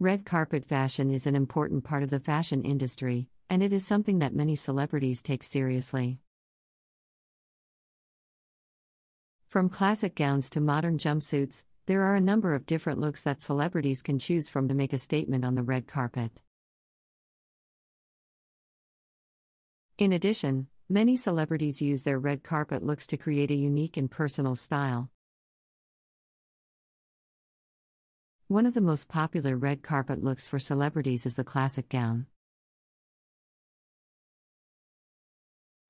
Red carpet fashion is an important part of the fashion industry, and it is something that many celebrities take seriously. From classic gowns to modern jumpsuits, there are a number of different looks that celebrities can choose from to make a statement on the red carpet. In addition, many celebrities use their red carpet looks to create a unique and personal style. One of the most popular red carpet looks for celebrities is the classic gown.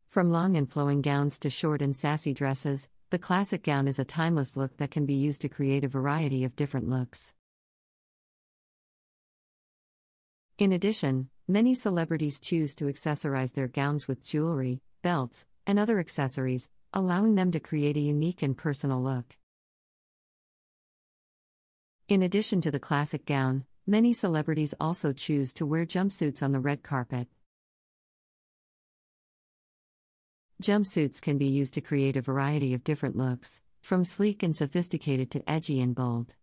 From long and flowing gowns to short and sassy dresses, the classic gown is a timeless look that can be used to create a variety of different looks. In addition, many celebrities choose to accessorize their gowns with jewelry, belts, and other accessories, allowing them to create a unique and personal look. In addition to the classic gown, many celebrities also choose to wear jumpsuits on the red carpet. Jumpsuits can be used to create a variety of different looks, from sleek and sophisticated to edgy and bold.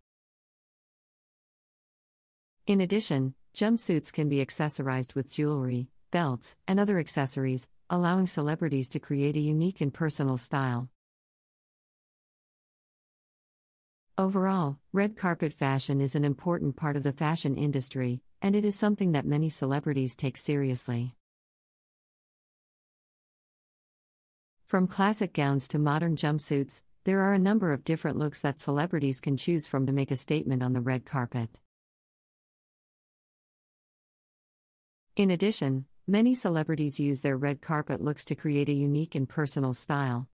In addition, jumpsuits can be accessorized with jewelry, belts, and other accessories, allowing celebrities to create a unique and personal style. Overall, red carpet fashion is an important part of the fashion industry, and it is something that many celebrities take seriously. From classic gowns to modern jumpsuits, there are a number of different looks that celebrities can choose from to make a statement on the red carpet. In addition, many celebrities use their red carpet looks to create a unique and personal style.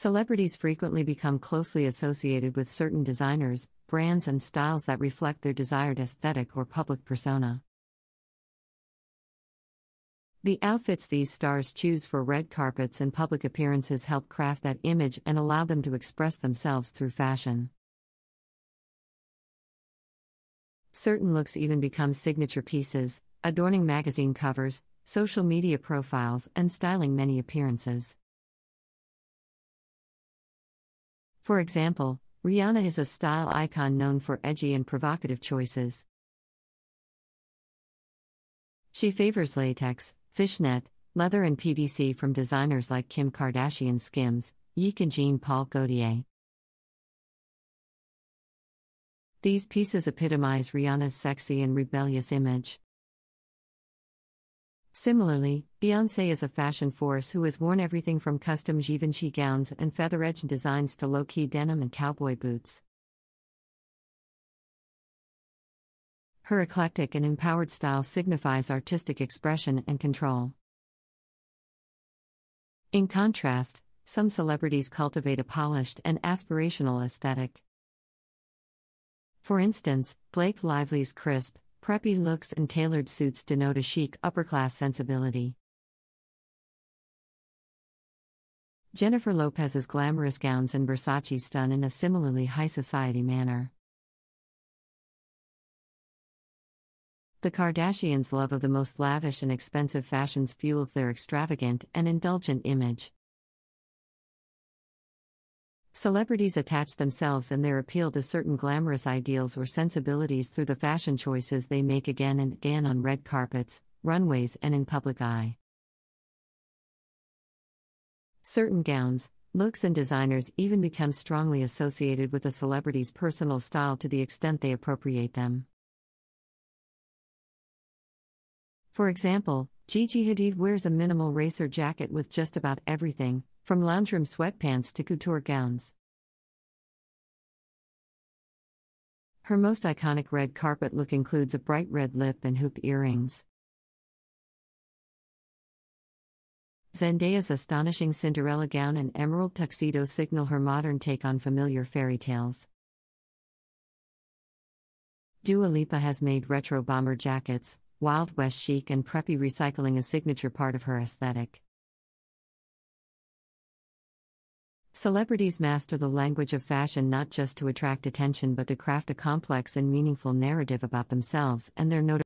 Celebrities frequently become closely associated with certain designers, brands, and styles that reflect their desired aesthetic or public persona. The outfits these stars choose for red carpets and public appearances help craft that image and allow them to express themselves through fashion. Certain looks even become signature pieces, adorning magazine covers, social media profiles, and styling many appearances. For example, Rihanna is a style icon known for edgy and provocative choices. She favors latex, fishnet, leather, and PVC from designers like Kim Kardashian Skims, Yeek, and Jean Paul Gaultier. These pieces epitomize Rihanna's sexy and rebellious image. Similarly, Beyonce is a fashion force who has worn everything from custom Givenchy gowns and feather edged designs to low key denim and cowboy boots. Her eclectic and empowered style signifies artistic expression and control. In contrast, some celebrities cultivate a polished and aspirational aesthetic. For instance, Blake Lively's crisp, Preppy looks and tailored suits denote a chic, upper class sensibility. Jennifer Lopez's glamorous gowns and Versace stun in a similarly high society manner. The Kardashians' love of the most lavish and expensive fashions fuels their extravagant and indulgent image. Celebrities attach themselves and their appeal to certain glamorous ideals or sensibilities through the fashion choices they make again and again on red carpets, runways, and in public eye. Certain gowns, looks, and designers even become strongly associated with a celebrity's personal style to the extent they appropriate them. For example, Gigi Hadid wears a minimal racer jacket with just about everything, from loungeroom sweatpants to couture gowns. Her most iconic red carpet look includes a bright red lip and hoop earrings. Zendaya's astonishing Cinderella gown and emerald tuxedo signal her modern take on familiar fairy tales. Dua Lipa has made retro bomber jackets, Wild West chic, and preppy recycling a signature part of her aesthetic. Celebrities master the language of fashion not just to attract attention but to craft a complex and meaningful narrative about themselves and their notoriety.